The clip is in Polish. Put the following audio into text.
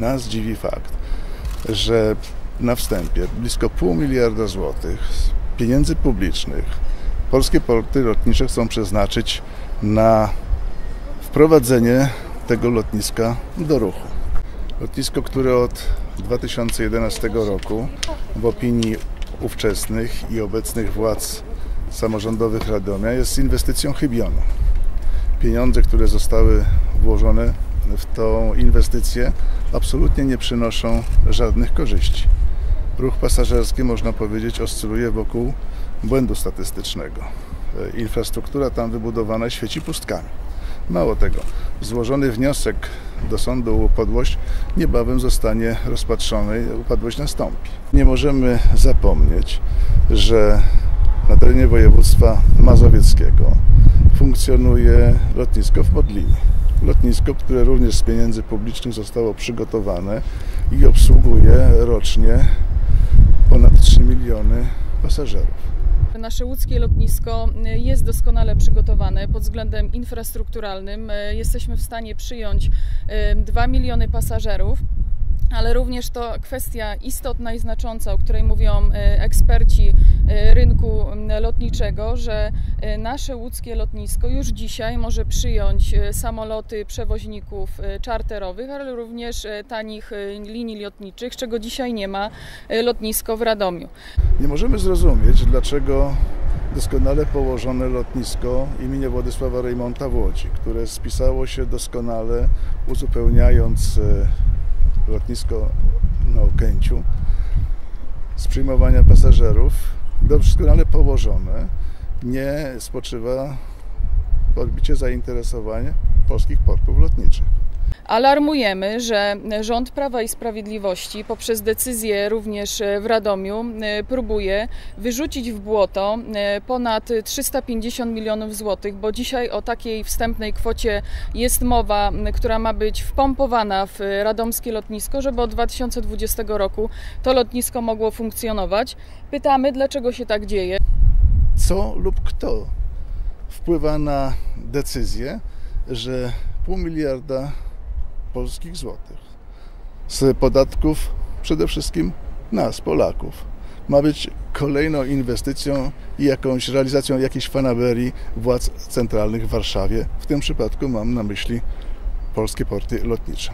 Nas dziwi fakt, że na wstępie blisko pół miliarda złotych pieniędzy publicznych polskie porty lotnicze chcą przeznaczyć na wprowadzenie tego lotniska do ruchu. Lotnisko, które od 2011 roku w opinii ówczesnych i obecnych władz samorządowych Radomia jest inwestycją chybioną. Pieniądze, które zostały włożone w tą inwestycję absolutnie nie przynoszą żadnych korzyści. Ruch pasażerski, można powiedzieć, oscyluje wokół błędu statystycznego. Infrastruktura tam wybudowana świeci pustkami. Mało tego, złożony wniosek do sądu upadłość niebawem zostanie rozpatrzony i upadłość nastąpi. Nie możemy zapomnieć, że na terenie województwa mazowieckiego funkcjonuje lotnisko w Modlinie. Lotnisko, które również z pieniędzy publicznych zostało przygotowane i obsługuje rocznie ponad 3 miliony pasażerów. Nasze łódzkie lotnisko y, jest doskonale przygotowane pod względem infrastrukturalnym. Y, Jesteśmy w stanie przyjąć 2 miliony pasażerów. Ale również to kwestia istotna i znacząca, o której mówią y, eksperci rynku lotniczego, że nasze łódzkie lotnisko już dzisiaj może przyjąć samoloty przewoźników czarterowych, ale również tanich linii lotniczych, czego dzisiaj nie ma lotnisko w Radomiu. Nie możemy zrozumieć, dlaczego doskonale położone lotnisko imienia Władysława Reymonta w Łodzi, które spisało się doskonale, uzupełniając lotnisko na Okęciu z przyjmowania pasażerów, doskonale położone, nie spoczywa w odbicie zainteresowania polskich portów lotniczych. Alarmujemy, że rząd Prawa i Sprawiedliwości poprzez decyzję również w Radomiu próbuje wyrzucić w błoto ponad 350 milionów złotych, bo dzisiaj o takiej wstępnej kwocie jest mowa, która ma być wpompowana w radomskie lotnisko, żeby od 2020 roku to lotnisko mogło funkcjonować. Pytamy, dlaczego się tak dzieje. Co lub kto wpływa na decyzję, że pół miliarda polskich złotych z podatków przede wszystkim nas, Polaków. Ma być kolejną inwestycją i jakąś realizacją jakiejś fanaberii władz centralnych w Warszawie. W tym przypadku mam na myśli polskie porty lotnicze.